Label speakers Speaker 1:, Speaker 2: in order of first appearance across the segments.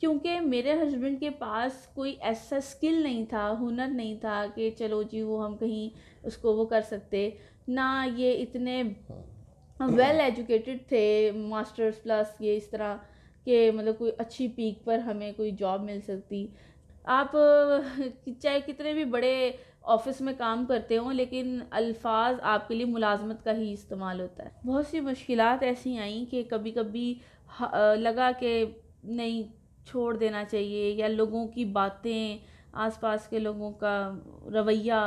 Speaker 1: क्योंकि मेरे हस्बैंड के पास कोई ऐसा स्किल नहीं था, हुनर नहीं था कि चलो जी, वो हम कहीं उसको वो कर सकते। ना ये इतने वेल एजुकेटेड थे मास्टर्स प्लस ये इस तरह के मतलब कोई अच्छी पीक पर हमें कोई जॉब मिल सकती। आप, चाहे कितने भी बड़े ऑफ़िस में काम करते हों, लेकिन अल्फाज आपके लिए मुलाजमत का ही इस्तेमाल होता है। बहुत सी मुश्किल ऐसी आई कि कभी कभी लगा कि नहीं छोड़ देना चाहिए या लोगों की बातें, आसपास के लोगों का रवैया।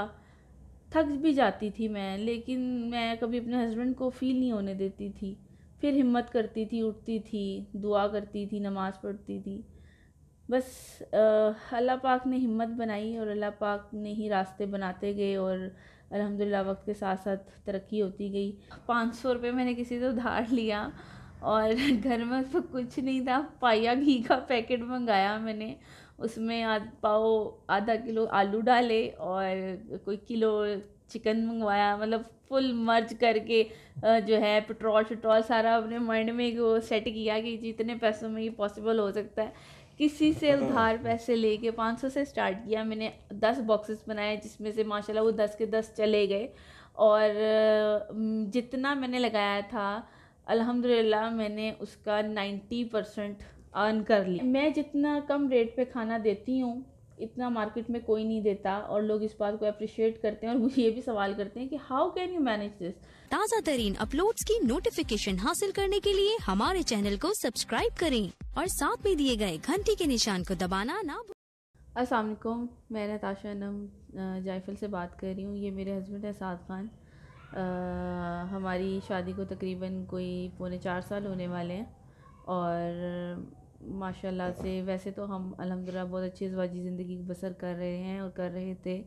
Speaker 1: थक भी जाती थी मैं, लेकिन मैं कभी अपने हस्बैंड को फ़ील नहीं होने देती थी। फिर हिम्मत करती थी, उठती थी, दुआ करती थी, नमाज़ पढ़ती थी। बस अल्लाह पाक ने हिम्मत बनाई और अल्लाह पाक ने ही रास्ते बनाते गए और अल्हम्दुलिल्लाह वक्त के साथ साथ तरक्की होती गई। पाँच सौ रुपये मैंने किसी से उधार लिया। और घर में उसमें कुछ नहीं था। पाया घी का पैकेट मंगाया मैंने। उसमें आध पाओ आधा किलो आलू डाले और कोई किलो चिकन मंगवाया। मतलब फुल मर्ज करके जो है पेट्रोल शट्रोल सारा अपने माइंड में वो सेट किया कि जितने पैसों में ये पॉसिबल हो सकता है। किसी से उधार पैसे लेके पाँच सौ से स्टार्ट किया मैंने। दस बॉक्सेस बनाए जिसमें से माशाल्लाह वो दस के दस चले गए। और जितना मैंने लगाया था अल्हम्दुलिल्लाह मैंने उसका नाइन्टी परसेंट अर्न कर लिया। मैं जितना कम रेट पे खाना देती हूँ इतना मार्केट में कोई नहीं देता और लोग इस बात को अप्रिशिएट करते हैं और मुझे ये भी सवाल करते हैं कि how can you manage this
Speaker 2: ताज़ा तरीन अपलोड की नोटिफिकेशन हासिल करने के लिए हमारे चैनल को सब्सक्राइब करें और साथ में दिए गए घंटी के निशान को दबाना ना
Speaker 1: असलकुम मैं नताशा नम जायफल से बात कर रही हूँ। ये मेरे हस्बैंड है साद खान। हमारी शादी को तकरीबन कोई पौने चार साल होने वाले हैं। और माशाल्लाह से वैसे तो हम अलहमदिल्ला बहुत अच्छी जवाजी ज़िंदगी बसर कर रहे हैं और कर रहे थे।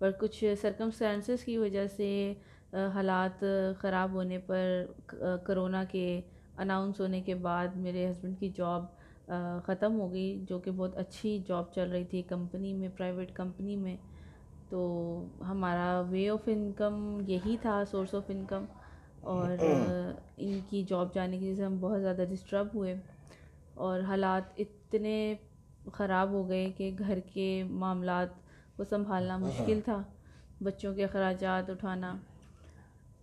Speaker 1: पर कुछ सरकमस्टांसेस की वजह से हालात ख़राब होने पर करोना के अनाउंस होने के बाद मेरे हस्बैंड की जॉब ख़त्म हो गई, जो कि बहुत अच्छी जॉब चल रही थी कंपनी में प्राइवेट कंपनी में। तो हमारा वे ऑफ़ इनकम यही था सोर्स ऑफ़ इनकम और इनकी जॉब जाने की वजह से हम बहुत ज़्यादा डिस्टर्ब हुए और हालात इतने ख़राब हो गए कि घर के मामला को संभालना मुश्किल था बच्चों के अखराज उठाना।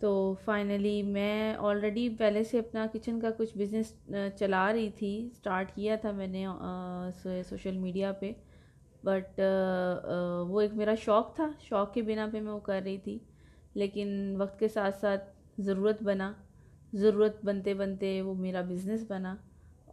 Speaker 1: तो फाइनली मैं ऑलरेडी पहले से अपना किचन का कुछ बिज़नेस चला रही थी स्टार्ट किया था मैंने सोशल मीडिया पे। बट वो एक मेरा शौक़ था। शौक़ के बिना पे मैं वो कर रही थी। लेकिन वक्त के साथ साथ ज़रूरत बना। ज़रूरत बनते बनते वो मेरा बिज़नेस बना।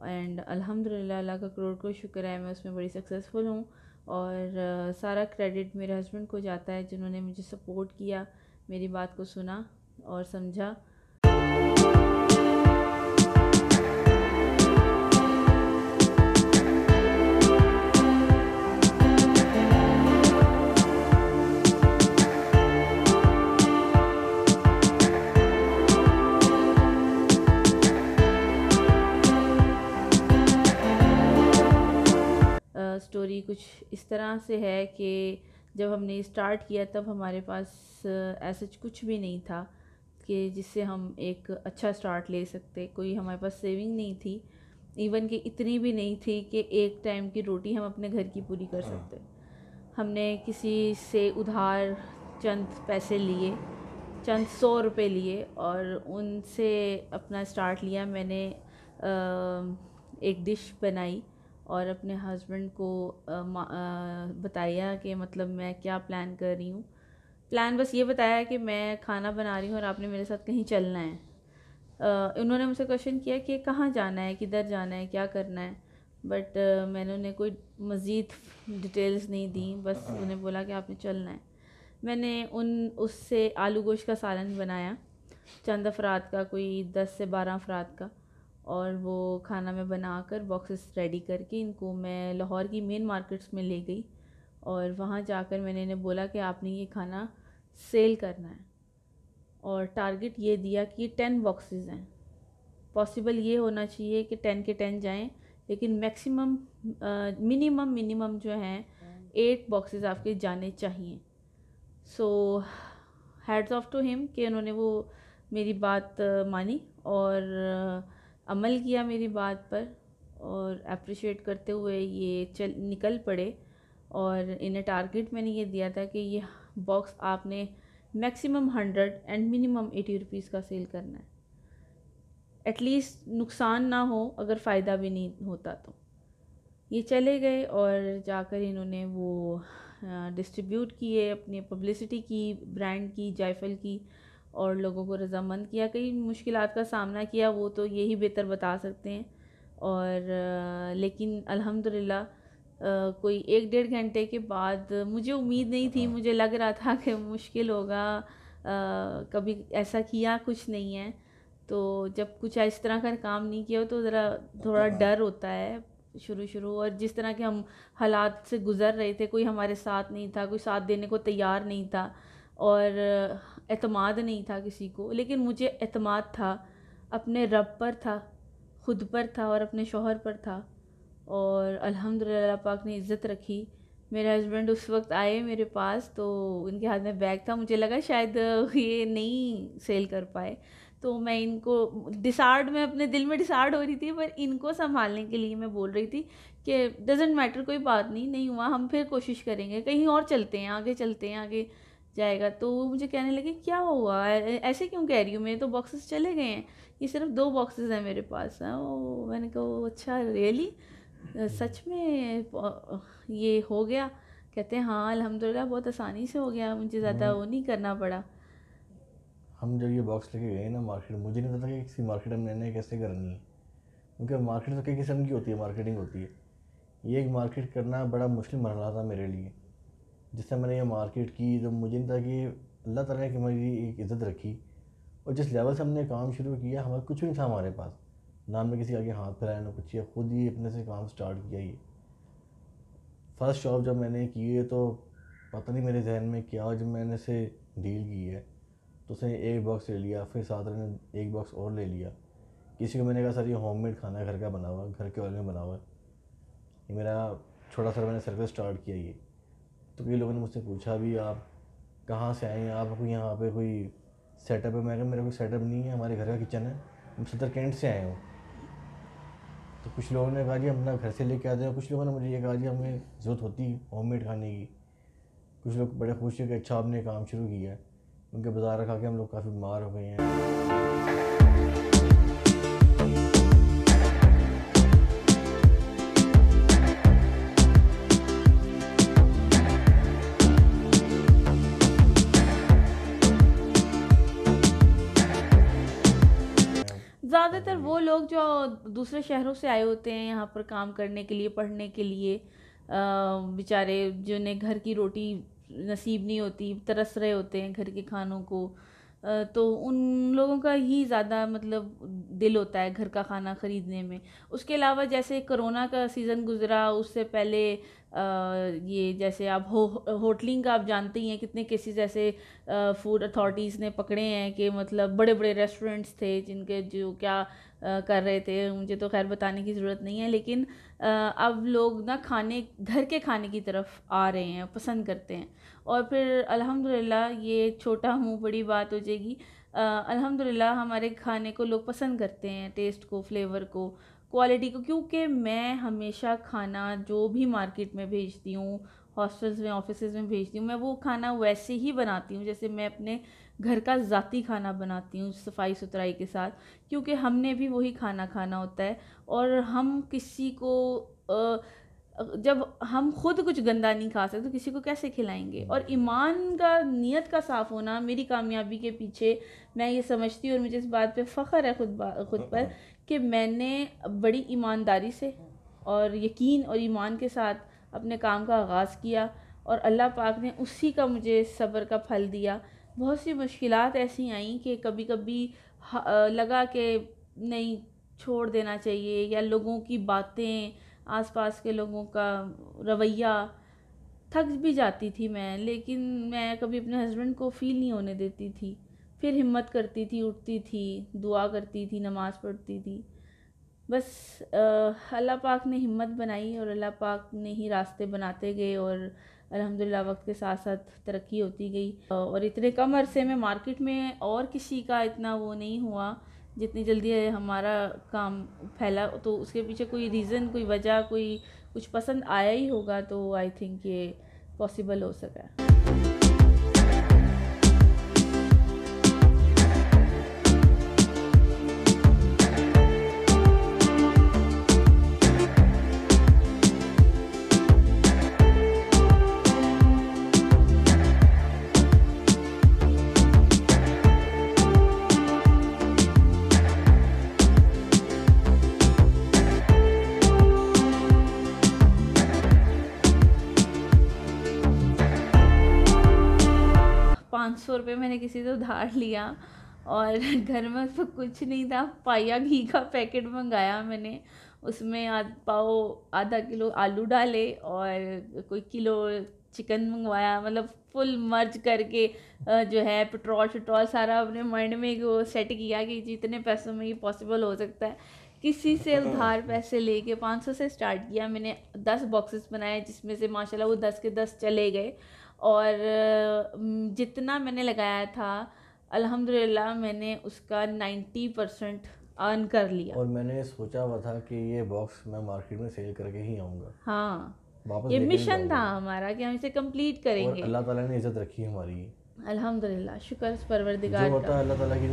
Speaker 1: एंड अल्हम्दुलिल्लाह अल्लाह का करोड़ को शुक्र है मैं उसमें बड़ी सक्सेसफुल हूँ। और uh, सारा क्रेडिट मेरे हस्बैंड को जाता है जिन्होंने मुझे सपोर्ट किया मेरी बात को सुना और समझा। स्टोरी कुछ इस तरह से है कि जब हमने स्टार्ट किया तब हमारे पास ऐसा कुछ भी नहीं था कि जिससे हम एक अच्छा स्टार्ट ले सकते। कोई हमारे पास सेविंग नहीं थी। इवन कि इतनी भी नहीं थी कि एक टाइम की रोटी हम अपने घर की पूरी कर हाँ। सकते। हमने किसी से उधार चंद पैसे लिए चंद सौ रुपए लिए और उनसे अपना स्टार्ट लिया। मैंने एक डिश बनाई। और अपने हस्बैंड को बताया कि मतलब मैं क्या प्लान कर रही हूँ। प्लान बस ये बताया कि मैं खाना बना रही हूँ और आपने मेरे साथ कहीं चलना है। uh, उन्होंने मुझसे क्वेश्चन किया कि कहाँ जाना है किधर जाना है क्या करना है? बट uh, मैंने उन्हें कोई मज़ीद डिटेल्स नहीं दी बस उन्हें बोला कि आपने चलना है। मैंने उन उससे आलू गोश्त का सालन बनाया चंद अफराद का कोई दस से बारह अफराद का। और वो खाना मैं बनाकर बॉक्सेस रेडी करके इनको मैं लाहौर की मेन मार्केट्स में ले गई और वहाँ जाकर मैंने इन्हें बोला कि आपने ये खाना सेल करना है। और टारगेट ये दिया कि टेन बॉक्सेस हैं। पॉसिबल ये होना चाहिए कि टेन के टेन जाएँ, लेकिन मैक्सिमम मिनिमम मिनिमम जो हैं एट बॉक्सेस आपके जाने चाहिए। So hats off to him कि उन्होंने वो मेरी बात मानी और अमल किया मेरी बात पर और अप्रिशिएट करते हुए ये चल, निकल पड़े। और इन्हें टारगेट मैंने ये दिया था कि ये बॉक्स आपने maximum hundred and minimum eighty rupees का सेल करना है। एटलीस्ट नुकसान ना हो, अगर फ़ायदा भी नहीं होता तो। ये चले गए और जाकर इन्होंने वो डिस्ट्रीब्यूट किए, अपनी पब्लिसिटी की ब्रांड की, जायफल की और लोगों को रजामंद किया। कई मुश्किल का सामना किया, वो तो यही बेहतर बता सकते हैं। और लेकिन अल्हम्दुलिल्लाह कोई एक डेढ़ घंटे के बाद मुझे उम्मीद नहीं थी, मुझे लग रहा था कि मुश्किल होगा। कभी ऐसा किया कुछ नहीं है। तो जब कुछ इस तरह का काम नहीं किया तो ज़रा थोड़ा डर होता है शुरू शुरू और जिस तरह के हम हालात से गुज़र रहे थे, कोई हमारे साथ नहीं था, कोई साथ देने को तैयार नहीं था। और अतमाद नहीं था किसी को, लेकिन मुझे अतमाद था, अपने रब पर था, खुद पर था और अपने शोहर पर था। और अल्हम्दुलिल्लाह पाक ने इज़्ज़त रखी। मेरे हस्बैंड उस वक्त आए मेरे पास तो उनके हाथ में बैग था। मुझे लगा शायद ये नहीं सेल कर पाए। तो मैं इनको डिसार्ड में अपने दिल में डिसार्ड हो रही थी, पर इनको संभालने के लिए मैं बोल रही थी कि डजेंट मैटर कोई बात नहीं नहीं हुआ, हम फिर कोशिश करेंगे, कहीं और चलते हैं, आगे चलते हैं, आगे जाएगा। तो वो मुझे कहने लगे क्या हुआ? ऐसे क्यों कह रही हूँ? मेरे तो बॉक्सेस चले गए हैं। ये सिर्फ़ दो बॉक्सेस हैं मेरे पास हाँ। वो मैंने कहा अच्छा रियली सच में ये हो गया? कहते हैं हाँ अल्हम्दुलिल्लाह बहुत आसानी से हो गया। मुझे ज़्यादा हम्म। वो नहीं करना पड़ा।
Speaker 3: हम जब ये बॉक्स लेके गए ना मार्केट मुझे नहीं पता कि किसी मार्केट में मैंने कैसे करनी है। क्योंकि मार्केट तो कई किस्म की होती है मार्केटिंग होती है। ये एक मार्केट करना बड़ा मुश्किल मरला था मेरे लिए। जिससे मैंने ये मार्केट की तो मुझे नहीं था कि अल्लाह ताला ने मेरी एक इज़्ज़त रखी। और जिस लेवल से हमने काम शुरू किया हमारा कुछ भी नहीं था हमारे पास। ना हमने किसी आगे हाथ फैलाया ना कुछ किया। खुद ही अपने से काम स्टार्ट किया ये। फ़र्स्ट शॉप जब मैंने की है तो पता नहीं मेरे जहन में क्या जब मैंने से डील की है। तो उसने एक बॉक्स ले लिया, फिर साथ ने एक बॉक्स और ले लिया। किसी को मैंने कहा, सर, ये होममेड खाना घर का बना हुआ, घर के ऑयल में बना हुआ है। ये मेरा छोटा सा मैंने सर्कल स्टार्ट किया ये। तो कई लोगों ने मुझसे पूछा भी, आप कहाँ से आए हैं? आपको यहाँ पे कोई सेटअप है? मैं मेरा कोई सेटअप नहीं है, हमारे घर का किचन है। हम सत्तर कैंट से आए हूँ तो कुछ लोगों ने कहा, जी अपना घर से लेके आते हैं। कुछ लोगों ने मुझे ये कहा, जी, हमें ज़रूरत होती है होम खाने की। कुछ लोग बड़े खुश हैं कि अच्छा आपने काम शुरू किया है। उनके बाज़ार खा के हम लोग काफ़ी बीमार हो गए हैं।
Speaker 1: जो दूसरे शहरों से आए होते हैं, यहाँ पर काम करने के लिए, पढ़ने के लिए बेचारे जिन्हें घर की रोटी नसीब नहीं होती, तरस रहे होते हैं घर के खानों को तो उन लोगों का ही ज़्यादा मतलब दिल होता है घर का खाना ख़रीदने में। उसके अलावा जैसे कोरोना का सीज़न गुज़रा, उससे पहले ये जैसे आप हो, होटलिंग का आप जानते ही हैं, कितने केसेस ऐसे फ़ूड अथॉरिटीज़ ने पकड़े हैं कि मतलब बड़े बड़े रेस्टोरेंट्स थे जिनके जो क्या कर रहे थे, मुझे तो खैर बताने की ज़रूरत नहीं है, लेकिन अब लोग ना खाने, घर के खाने की तरफ़ आ रहे हैं, पसंद करते हैं। और फिर अल्हम्दुलिल्लाह, ये छोटा मुँह बड़ी बात हो जाएगी। अल्हम्दुलिल्लाह, हमारे खाने को लोग पसंद करते हैं, टेस्ट को, फ्लेवर को, क्वालिटी को, क्योंकि मैं हमेशा खाना जो भी मार्केट में भेजती हूँ, हॉस्टल्स में ऑफ़िस में भेजती हूँ, मैं वो खाना वैसे ही बनाती हूँ, जैसे मैं अपने घर का ज़ाती खाना बनाती हूँ सफ़ाई सुथराई के साथ, क्योंकि हमने भी वही खाना खाना होता है। और हम किसी को जब हम खुद कुछ गंदा नहीं खा सकते तो किसी को कैसे खिलाएँगे? और ईमान का, नीयत का साफ़ होना मेरी कामयाबी के पीछे, मैं ये समझती हूँ और मुझे इस बात पे फ़ख्र है खुद खुद पर, कि मैंने बड़ी ईमानदारी से और यकीन और ईमान के साथ अपने काम का आगाज़ किया और अल्लाह पाक ने उसी का मुझे सब्र का फल दिया। बहुत सी मुश्किल ऐसी आई कि कभी कभी लगा कि नहीं, छोड़ देना चाहिए या लोगों की बातें, आसपास के लोगों का रवैया थक भी जाती थी मैं, लेकिन मैं कभी अपने हस्बैंड को फ़ील नहीं होने देती थी। फिर हिम्मत करती थी, उठती थी, दुआ करती थी, नमाज़ पढ़ती थी। बस अल्लाह पाक ने हिम्मत बनाई और अल्लाह पाक ने ही रास्ते बनाते गए और अल्हम्दुलिल्लाह, वक्त के साथ साथ तरक्की होती गई। और इतने कम अरसे में मार्केट में और किसी का इतना वो नहीं हुआ, जितनी जल्दी है हमारा काम फैला तो उसके पीछे कोई रीज़न कोई वजह, कोई कुछ पसंद आया ही होगा तो आई थिंक ये पॉसिबल हो सका। पाँच सौ रुपये मैंने किसी से उधार लिया और घर में उसमें कुछ नहीं था। पाया घी का पैकेट मंगाया मैंने। उसमें आध पाओ आधा किलो आलू डाले और कोई किलो चिकन मंगवाया। मतलब फुल मर्ज करके जो है पेट्रोल शट्रोल सारा अपने माइंड में वो सेट किया कि जितने पैसों में ये पॉसिबल हो सकता है। किसी से उधार पैसे लेके पाँच सौ से स्टार्ट किया मैंने। दस बॉक्सेस बनाए जिसमें से माशाल्लाह वो दस के दस चले गए। और जितना मैंने लगाया था अल्हम्दुलिल्लाह मैंने उसका नाइन्टी परसेंट अर्न कर लिया।
Speaker 3: और मैंने सोचा हुआ था कि ये बॉक्स मैं मार्केट में सेल करके ही आऊँगा।
Speaker 1: हाँ ये मिशन था हमारा कि हम इसे कंप्लीट करेंगे।
Speaker 3: अल्लाह ताला ने इज़्ज़त रखी हमारी।
Speaker 1: अल्हम्दुलिल्लाह शुक्र परवरदिगार
Speaker 3: जो होता है अल्लाह ताला की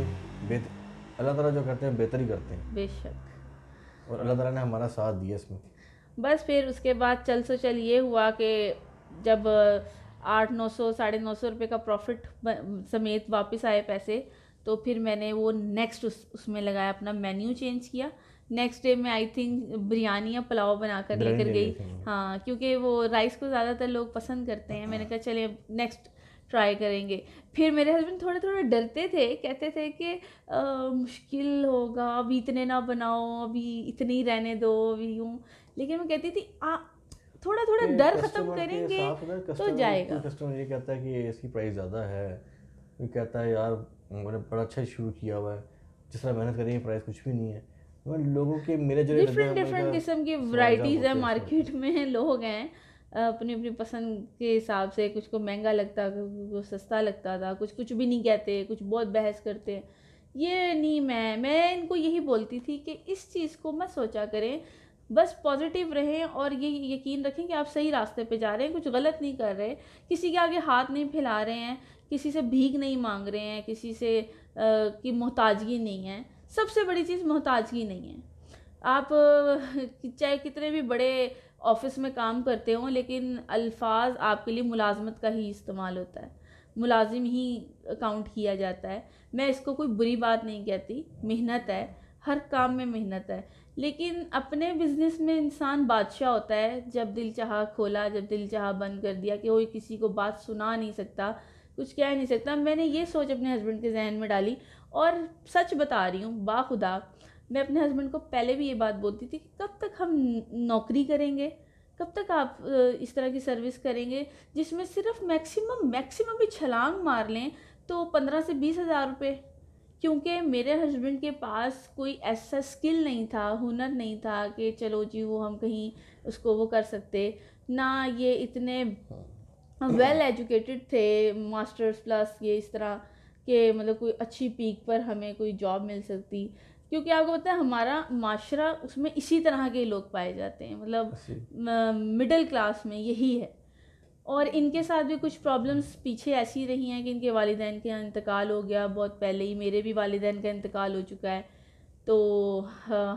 Speaker 3: अल्लाह ताला जो करते हैं बेहतर ही करते हैं।
Speaker 1: बेशक।
Speaker 3: और अल्लाह ताला ने हमारा साथ दिया इसमें।
Speaker 1: बस फिर उसके बाद चल सो चल ये हुआ कि जब आठ नौ सौ साढ़े नौ सौ रुपये का प्रॉफिट समेत वापस आए पैसे। तो फिर मैंने वो नेक्स्ट उस उसमें लगाया अपना मेन्यू चेंज किया। नेक्स्ट डे में आई थिंक बिरयानी या पुलाव बना कर लेकर गई। हाँ। क्योंकि वो राइस को ज़्यादातर लोग पसंद करते हैं। मैंने कहा चले नेक्स्ट ट्राई करेंगे। फिर मेरे हस्बैंड थोड़े थोड़े डरते थे। कहते थे कि मुश्किल होगा। अभी इतने ना बनाओ। अभी इतने ही रहने दो। अभी यूँ। लेकिन मैं कहती थी आ थोड़ा थोड़ा डर खत्म करेंगे तो जाएगा।
Speaker 3: कस्टमर ये कहता है कि इसकी प्राइस ज़्यादा है कोई कहता है यार मैंने बड़ा अच्छा शुरू किया हुआ है जिस तरह मेहनत करेंगे प्राइस कुछ भी नहीं है। लोगों के मेरे जो
Speaker 1: डिफरेंट डिफरेंट किस्म की वैरायटीज़ है मार्केट में लोग हैं अपनी अपनी पसंद के हिसाब से कुछ को महँगा लगता कुछ सस्ता लगता था कुछ कुछ भी नहीं कहते कुछ बहुत बहस करते। ये नहीं मैं मैं इनको यही बोलती थी कि इस चीज़ को मत सोचा करें बस पॉजिटिव रहें और ये यकीन रखें कि आप सही रास्ते पे जा रहे हैं कुछ गलत नहीं कर रहे किसी के आगे हाथ नहीं फैला रहे हैं किसी से भीख नहीं मांग रहे हैं किसी से आ, की मोहताजगी नहीं है। सबसे बड़ी चीज़ मोहताजगी नहीं है। आप चाहे कितने भी बड़े ऑफ़िस में काम करते हों लेकिन अल्फाज आपके लिए मुलाजमत का ही इस्तेमाल होता है। मुलाजिम ही काउंट किया जाता है। मैं इसको कोई बुरी बात नहीं कहती मेहनत है हर काम में मेहनत है। लेकिन अपने बिज़नेस में इंसान बादशाह होता है, जब दिल चाहा खोला, जब दिल चाहा बंद कर दिया कि कोई किसी को बात सुना नहीं सकता, कुछ कह नहीं सकता। मैंने ये सोच अपने हस्बैंड के जहन में डाली और सच बता रही हूँ, बाखुदा, मैं अपने हस्बैंड को पहले भी ये बात बोलती थी कि कब तक हम नौकरी करेंगे, कब तक आप इस तरह की सर्विस करेंगे, जिसमें सिर्फ़ मैक्सिमम मैक्सिमम भी छलांग मार लें तो पंद्रह से बीस हज़ार रुपये क्योंकि मेरे हस्बैंड के पास कोई ऐसा स्किल नहीं था हुनर नहीं था कि चलो जी वो हम कहीं उसको वो कर सकते। ना ये इतने वेल एजुकेटेड थे मास्टर्स प्लस ये इस तरह के मतलब कोई अच्छी पीक पर हमें कोई जॉब मिल सकती। क्योंकि आपको पता है हमारा माशरा उसमें इसी तरह के लोग पाए जाते हैं। मतलब मिडिल क्लास में यही है। और इनके साथ भी कुछ प्रॉब्लम्स पीछे ऐसी रही हैं कि इनके वालदेन का इंतकाल हो गया, बहुत पहले ही मेरे भी वालदेन का इंतकाल हो चुका है। तो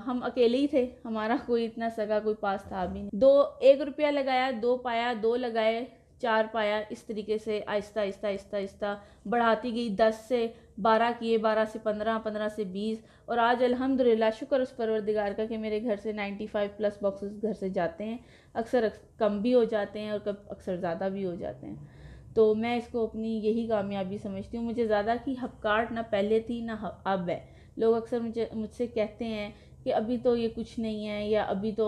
Speaker 1: हम अकेले ही थे, हमारा कोई इतना सगा कोई पास था भी नहीं। दो, एक रुपया लगाया, दो पाया, दो लगाए, चार पाया, इस तरीके से आहिस्ता आहिस्ता आहिस्ता आहिस्ता, बढ़ाती गई दस से बारह किए, बारह से पंद्रह पंद्रह से बीस। और आज अल्हम्दुलिल्लाह, शुक्र उस परवरदिगार का कि मेरे घर से नाइन्टी फाइव प्लस बॉक्सेस घर से जाते हैं। अक्सर कम भी हो जाते हैं और कब अक्सर ज़्यादा भी हो जाते हैं। तो मैं इसको अपनी यही कामयाबी समझती हूँ। मुझे ज़्यादा की हपकाट ना पहले थी, ना अब है। लोग अक्सर मुझे, मुझसे कहते हैं कि अभी तो ये कुछ नहीं है या अभी तो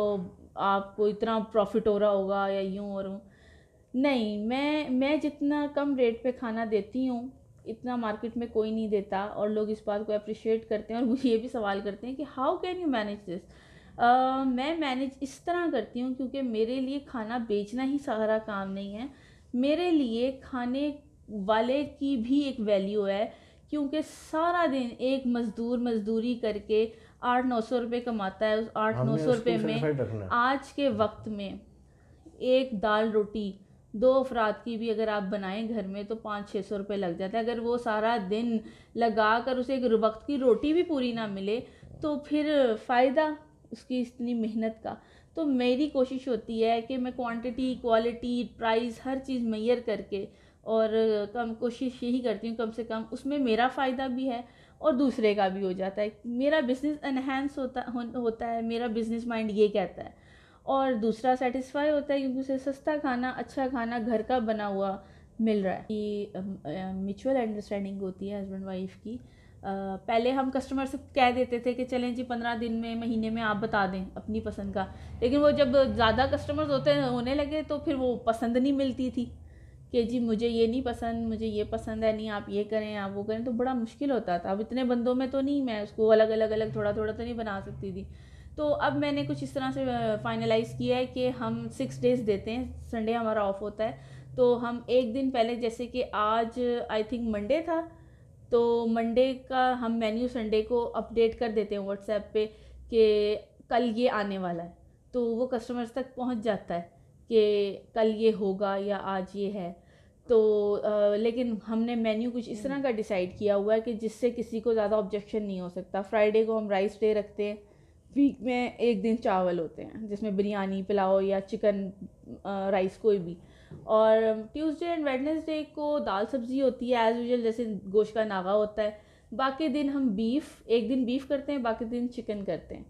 Speaker 1: आपको इतना प्रॉफिट हो रहा होगा या यूँ और नहीं, मैं मैं जितना कम रेट पे खाना देती हूँ इतना मार्केट में कोई नहीं देता और लोग इस बात को अप्रिशिएट करते हैं और मुझे ये भी सवाल करते हैं कि how can you manage this मैं मैनेज इस तरह करती हूँ क्योंकि मेरे लिए खाना बेचना ही सारा काम नहीं है मेरे लिए खाने वाले की भी एक वैल्यू है क्योंकि सारा दिन एक मज़दूर मज़दूरी करके आठ नौ सौ रुपये कमाता है उस आठ नौ सौ रुपये में। आज के वक्त में एक दाल रोटी दो अफराद की भी अगर आप बनाएँ घर में तो पाँच छः सौ रुपये लग जाता है। अगर वो सारा दिन लगा कर उसे एक वक्त की रोटी भी पूरी ना मिले तो फिर फ़ायदा उसकी इतनी मेहनत का। तो मेरी कोशिश होती है कि मैं क्वांटिटी क्वालिटी प्राइस हर चीज़ मैयर करके और कम कोशिश यही करती हूँ, कम से कम उसमें मेरा फ़ायदा भी है और दूसरे का भी हो जाता है। मेरा बिज़नेस एनहेंस होता होता है, मेरा बिज़नेस माइंड ये कहता है। और दूसरा सेटिस्फाई होता है क्योंकि उसे सस्ता खाना अच्छा खाना घर का बना हुआ मिल रहा है। ये म्यूचुअल अंडरस्टैंडिंग होती है हस्बैंड वाइफ की। अ, पहले हम कस्टमर से कह देते थे कि चलें जी पंद्रह दिन में महीने में आप बता दें अपनी पसंद का। लेकिन वो जब ज़्यादा कस्टमर्स होते होने लगे तो फिर वो पसंद नहीं मिलती थी। कि जी मुझे ये नहीं पसंद मुझे ये पसंद है नहीं आप ये करें आप वो करें तो बड़ा मुश्किल होता था। अब इतने बंदों में तो नहीं मैं उसको अलग अलग अलग थोड़ा थोड़ा तो नहीं बना सकती थी। तो अब मैंने कुछ इस तरह से फाइनलाइज़ किया है कि हम सिक्स डेज़ देते हैं। संडे हमारा ऑफ़ होता है। तो हम एक दिन पहले जैसे कि आज आई थिंक मंडे था तो मंडे का हम मेन्यू संडे को अपडेट कर देते हैं व्हाट्सएप पे कि कल ये आने वाला है। तो वो कस्टमर्स तक पहुँच जाता है कि कल ये होगा या आज ये है। तो अ, लेकिन हमने मेन्यू कुछ इस तरह का डिसाइड किया हुआ है कि जिससे किसी को ज़्यादा ऑब्जेक्शन नहीं हो सकता। फ्राइडे को हम राइस डे रखते हैं। वीक में एक दिन चावल होते हैं, जिसमें बिरयानी, पुलाव या चिकन राइस कोई भी। और ट्यूसडे एंड वेडनेसडे को दाल सब्ज़ी होती है एज़ यूजल जैसे गोश्त का नागा होता है। बाकी दिन हम बीफ, एक दिन बीफ करते हैं, बाकी दिन चिकन करते हैं।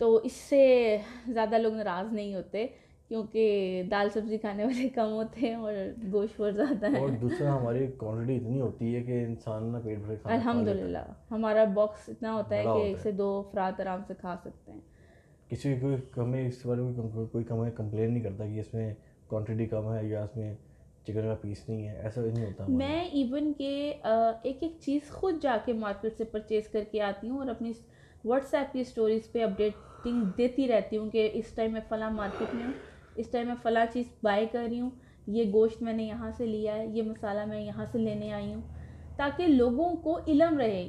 Speaker 1: तो इससे ज़्यादा लोग नाराज़ नहीं होते। क्योंकि दाल सब्ज़ी खाने वाले कम होते हैं और गोश्त और ज़्यादा है।
Speaker 3: और दूसरा हमारी क्वांटिटी इतनी होती है कि इंसान ना पेट भर।
Speaker 1: अल्हम्दुलिल्लाह हमारा बॉक्स इतना होता है कि एक से दो अफराद आराम से खा सकते हैं।
Speaker 3: किसी को हमें इस बारे में कोई कोई हमें कंप्लेन नहीं करता कि इसमें क्वांटिटी कम है या इसमें चिकन का पीस नहीं है ऐसा नहीं होता
Speaker 1: मैं इवन के एक एक चीज़ खुद जाके मार्केट से परचेज करके आती हूँ और अपनी व्हाट्सएप की स्टोरीज पे अपडेटिंग देती रहती हूँ कि इस टाइम मैं फ़ला मार्केट में हूँ। इस टाइम मैं फ़ला चीज़ बाय कर रही हूँ। ये गोश्त मैंने यहाँ से लिया है, ये मसाला मैं यहाँ से लेने आई हूँ, ताकि लोगों को इलम रहे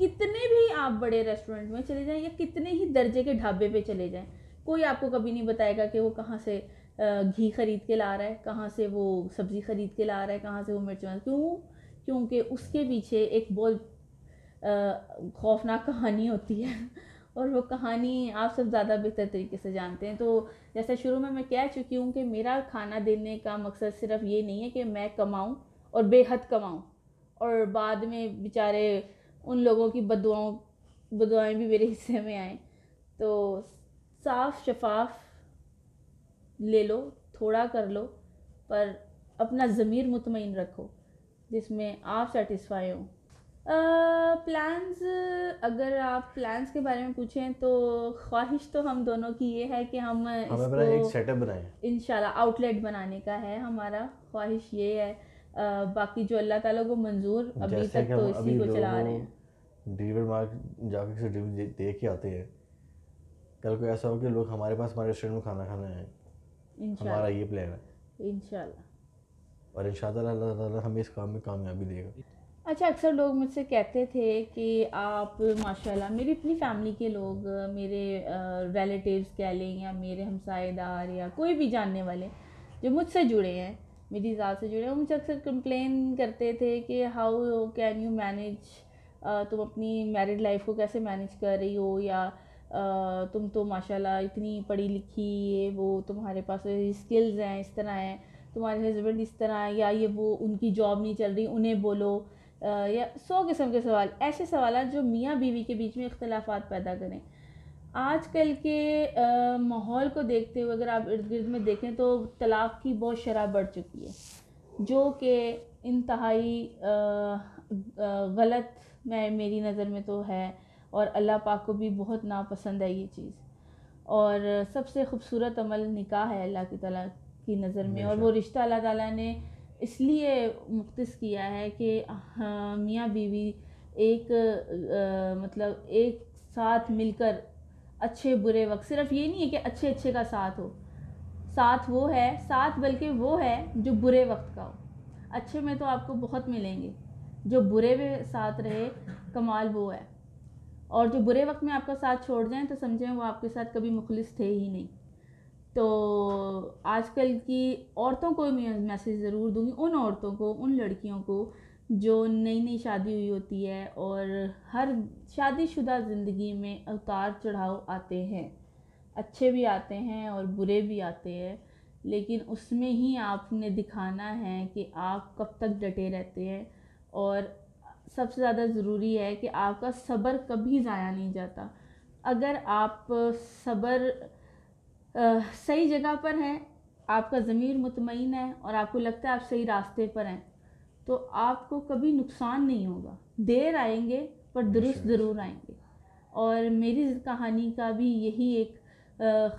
Speaker 1: कितने भी आप बड़े रेस्टोरेंट में चले जाएँ या कितने ही दर्जे के ढाबे पे चले जाएँ। कोई आपको कभी नहीं बताएगा कि वो कहाँ से घी खरीद के ला रहा है, कहाँ से वो सब्ज़ी खरीद के ला रहा है, कहाँ से वो मिर्च क्यों? क्योंकि उसके पीछे एक बहुत खौफनाक कहानी होती है। और वो कहानी आप सब ज़्यादा बेहतर तरीके से जानते हैं। तो जैसे शुरू में मैं कह चुकी हूँ कि मेरा खाना देने का मकसद सिर्फ़ ये नहीं है कि मैं कमाऊँ और बेहद कमाऊँ और बाद में बेचारे उन लोगों की बदुआओं, बदुआएँ भी मेरे हिस्से में आएँ। तो साफ़ शफाफ ले लो, थोड़ा कर लो, पर अपना ज़मीर मुतमईन रखो, जिसमें आप सेटिस्फाई हो। प्लान्स अगर आप प्लान्स के बारे में पूछें तो ख्वाहिश तो हम दोनों की ये है कि हम
Speaker 3: पहले एक सेटअप बनाए।
Speaker 1: इंशाल्लाह आउटलेट बनाने का है हमारा ख्वाहिश ये है। अ, बाकी जो अल्लाह ताला को मंजूर अभी तक तो इसी को चला रहे हैं।
Speaker 3: डिलीवर मार्क जाके से डिलीवरी दे के आते हैं। कल को ऐसा हो कि लोग हमारे पास हमारे रेस्टोरेंट में खाना खाने आए। हमारा ये प्लान है।
Speaker 1: इंशाल्लाह।
Speaker 3: और अल्लाह ताला हमें इस काम में कामयाबी देगा।
Speaker 1: अच्छा अक्सर लोग मुझसे कहते थे कि आप माशाल्लाह मेरी अपनी फैमिली के लोग मेरे रिलेटिव्स कह लें या मेरे हमसायेदार या कोई भी जानने वाले जो मुझसे जुड़े हैं मेरी ज़ात से जुड़े हैं वो मुझसे अक्सर कंप्लेन करते थे कि हाउ कैन यू मैनेज तुम अपनी मैरिड लाइफ को कैसे मैनेज कर रही हो या अ, तुम तो माशाल्लाह इतनी पढ़ी लिखी ये वो तुम्हारे पास स्किल्स हैं इस तरह हैं तुम्हारे हस्बैंड इस तरह है या ये वो उनकी जॉब नहीं चल रही उन्हें बोलो। या सौ किस्म के सवाल ऐसे सवाल जो मियाँ बीवी के बीच में इख्तलाफात पैदा करें। आजकल के माहौल को देखते हुए अगर आप इर्द गिर्द में देखें तो तलाक़ की बहुत शरह बढ़ चुकी है जो कि इंतहाई गलत मैं मेरी नज़र में तो है और अल्लाह पाक को भी बहुत नापसंद है ये चीज़। और सबसे खूबसूरत अमल निकाह है अल्लाह की तला की नज़र में और वो रिश्ता अल्लाह ताला ने इसलिए मुख्तस किया है कि हाँ, मियाँ बीवी एक अ, मतलब एक साथ मिलकर अच्छे बुरे वक्त सिर्फ़ ये नहीं है कि अच्छे अच्छे का साथ हो। साथ वो है साथ बल्कि वो है जो बुरे वक्त का हो। अच्छे में तो आपको बहुत मिलेंगे। जो बुरे में साथ रहे कमाल वो है। और जो बुरे वक्त में आपका साथ छोड़ जाएँ तो समझें वो आपके साथ कभी मुखलिस थे ही नहीं। तो आजकल की औरतों को मैसेज ज़रूर दूँगी, उन औरतों को, उन लड़कियों को जो नई नई शादी हुई होती है और हर शादीशुदा ज़िंदगी में उतार चढ़ाव आते हैं। अच्छे भी आते हैं और बुरे भी आते हैं, लेकिन उसमें ही आपने दिखाना है कि आप कब तक डटे रहते हैं और सबसे ज़्यादा ज़रूरी है कि आपका सब्र कभी ज़ाया नहीं जाता। अगर आप सब्र सही जगह पर हैं आपका ज़मीर मुतमिन है और आपको लगता है आप सही रास्ते पर हैं तो आपको कभी नुकसान नहीं होगा। देर आएँगे पर दुरुस्त ज़रूर आएँगे। और मेरी कहानी का भी यही एक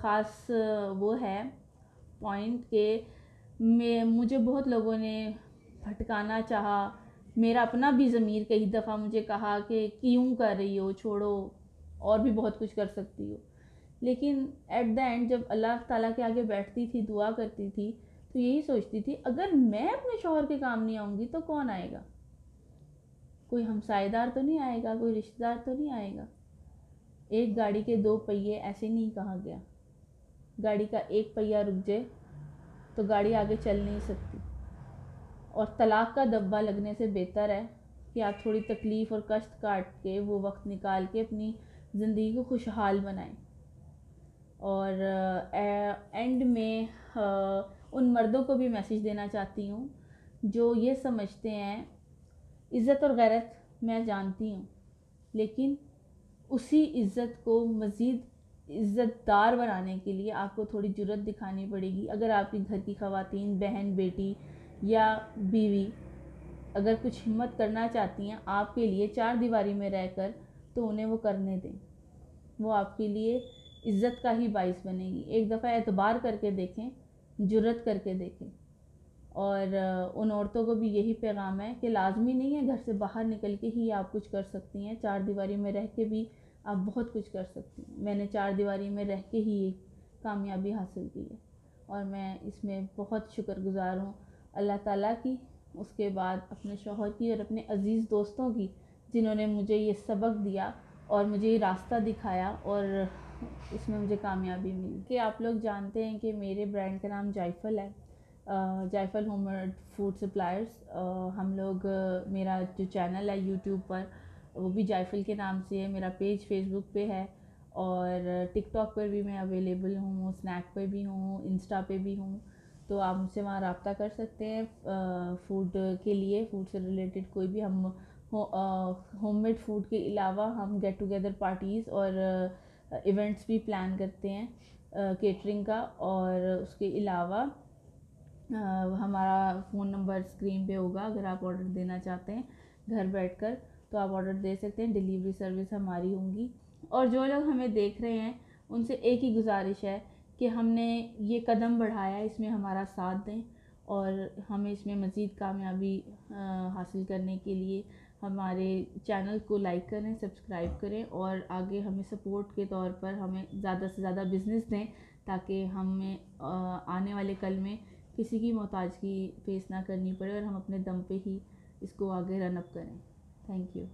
Speaker 1: ख़ास वो है पॉइंट के मैं मुझे बहुत लोगों ने भटकाना चाहा मेरा अपना भी ज़मीर कई दफ़ा मुझे कहा कि क्यों कर रही हो? छोड़ो और भी बहुत कुछ कर सकती हो। लेकिन एट द एंड जब अल्लाह ताला के आगे बैठती थी, दुआ करती थी तो यही सोचती थी, अगर मैं अपने शोहर के काम नहीं आऊँगी तो कौन आएगा? कोई हमसायेदार तो नहीं आएगा? कोई रिश्तेदार तो नहीं आएगा? एक गाड़ी के दो पहिए, ऐसे नहीं कहा गया। गाड़ी का एक पहिया रुक जाए तो गाड़ी आगे चल नहीं सकती। और तलाक का दब्बा लगने से बेहतर है कि आप थोड़ी तकलीफ़ और कष्ट काट के, वो वक्त निकाल के अपनी ज़िंदगी को खुशहाल बनाएँ। और एंड में उन मर्दों को भी मैसेज देना चाहती हूँ, जो ये समझते हैं, इज़्ज़त और गैरत मैं जानती हूँ, लेकिन उसी इज़्ज़त को मज़ीद इज़्ज़तदार बनाने के लिए आपको थोड़ी जुरत दिखानी पड़ेगी। अगर आपकी घर की ख़वातीन, बहन, बेटी या बीवी अगर कुछ हिम्मत करना चाहती हैं आपके लिए चार दीवारी में रहकर तो उन्हें वो करने दें। वो आपके लिए इज़्ज़त का ही बाइस बनेगी। एक दफ़ा एतबार करके देखें जुरत करके देखें। और उन औरतों को भी यही पैगाम है कि लाजमी नहीं है घर से बाहर निकल के ही आप कुछ कर सकती हैं। चार दीवारी में रह के भी आप बहुत कुछ कर सकती हैं। मैंने चार दीवारी में रह के ही एक कामयाबी हासिल की है। और मैं इसमें बहुत शुक्रगुज़ार हूँ अल्लाह ताला की, उसके बाद अपने शोहर की और अपने अज़ीज़ दोस्तों की, जिन्होंने मुझे ये सबक दिया और मुझे ये रास्ता दिखाया और इसमें मुझे कामयाबी मिली। कि आप लोग जानते हैं कि मेरे ब्रांड का नाम जायफल है। जायफल होम फ़ूड सप्लायर्स हम लोग मेरा जो चैनल है यूट्यूब पर, वो भी जायफल के नाम से है। मेरा पेज फेसबुक पे है और टिकटॉक पर भी मैं अवेलेबल हूँ स्नैक पे भी हूँ इंस्टा पे भी हूँ। तो आप मुझसे वहाँ रबता कर सकते हैं फ़ूड के लिए फ़ूड से रिलेटेड कोई भी हम होम मेड फ़ूड के अलावा हम गेट टुगेदर पार्टीज़ और इवेंट्स भी प्लान करते हैं केटरिंग का और उसके अलावा हमारा फ़ोन नंबर स्क्रीन पे होगा, अगर आप ऑर्डर देना चाहते हैं, घर बैठकर तो आप ऑर्डर दे सकते हैं डिलीवरी सर्विस हमारी होंगी। और जो लोग हमें देख रहे हैं, उनसे एक ही गुजारिश है कि हमने ये कदम बढ़ाया, इसमें हमारा साथ दें और हमें इसमें मज़ीद कामयाबी हासिल करने के लिए हमारे चैनल को लाइक करें, सब्सक्राइब करें और आगे हमें सपोर्ट के तौर पर हमें ज़्यादा से ज़्यादा बिज़नेस दें ताकि हमें आने वाले कल में किसी की मोहताजगी फेस ना करनी पड़े और हम अपने दम पे ही इसको आगे रन अप करें। Thank you.